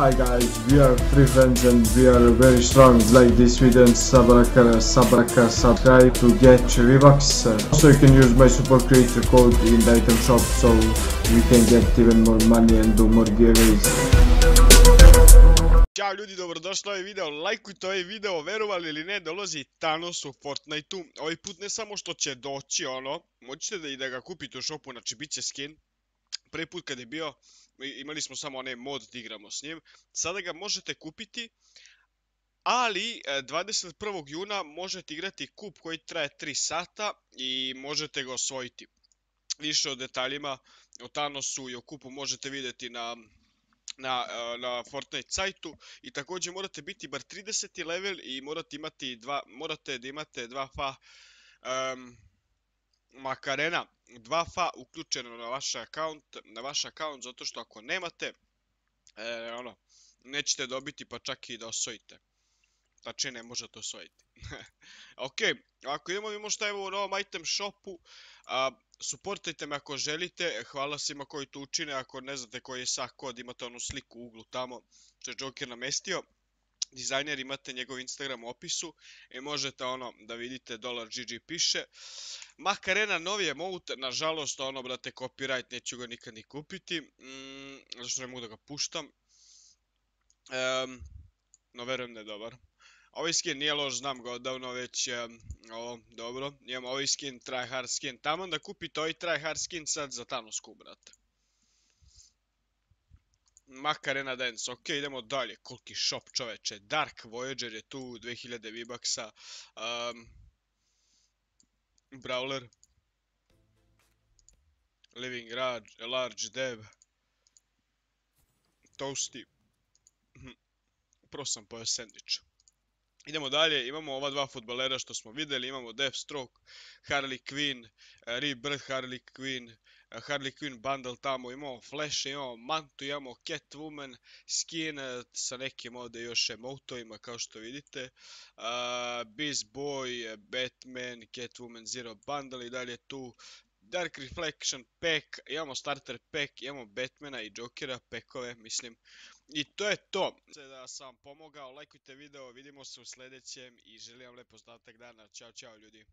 Hi guys, we are three friends and we are very strong. Like this video and sabraka, sabraka, subscribe to get V-Bucks. Also you can use my super creator code in the item shop so you can get even more money and do more giveaways. Ćao ljudi, dobrodošli ovaj video, lajkujte ovaj video, verovali ili ne, dolazi Thanos u Fortniteu. Ovaj put ne samo što će doći, ono, moćete da i da ga kupite u shopu, znači bit će skin. Prvi put kad je bio, imali smo samo onaj mod da igramo s njim. Sada ga možete kupiti, ali 21. juna možete igrati kup koji traje 3 sata i možete ga osvojiti. Više o detaljima o Thanosu i o kupu možete vidjeti na na, na Fortnite sajtu i također morate biti bar 30. level i morate imati dva, morate da imate dva fa makarena, dva fa uključeno na vaš account, na vaš account zato što ako nemate e, ono, nećete dobiti pa čak i da osvojite. Znači ne možete osvojiti. ok, ako idemo vidimo šta je u novom item shopu, a, Suportajte me ako želite, hvala svima koji to učine, ako ne znate koji je sa kod, imate onu sliku u uglu tamo što je Joker namestio. Dizajner imate njegov Instagram u opisu i možete ono da vidite dolar GG piše. Makarena novi emote, nažalost ono brate copyright neću ga nikad ni kupiti, mm, zašto ne mogu da ga puštam. no verujem da je dobar. Ovaj skin nije loš, znam ga odavno već, ovo, dobro, imamo ovaj skin, try hard skin, tamo da kupite ovaj try hard skin sad za Thanosku, brate. Makarena Dance, ok, idemo dalje, koliki shop čoveče, Dark Voyager je tu, 2000 V-Bucksa, Brawler, Living Large, large Dev, Toasty, hm, Pro sam pojeo sandvič. Idemo dalje, imamo ova dva futbolera što smo vidjeli, imamo Deathstroke, Harley Quinn, Rebirth Harley Quinn, Harley Quinn bundle tamo, imamo Flash, imamo Mantu, imamo Catwoman, skin eh, sa nekim ovdje još emotovima kao što vidite, Beast Boy, Batman, Catwoman Zero bundle i dalje tu Dark Reflection pack, imamo starter pack, imamo Batmana i Jokera packove, mislim. I to je to. Da sam vam pomogao, lajkujte video, vidimo se u sljedećem i želim vam lep ostatak dana. Ćao, čao ljudi.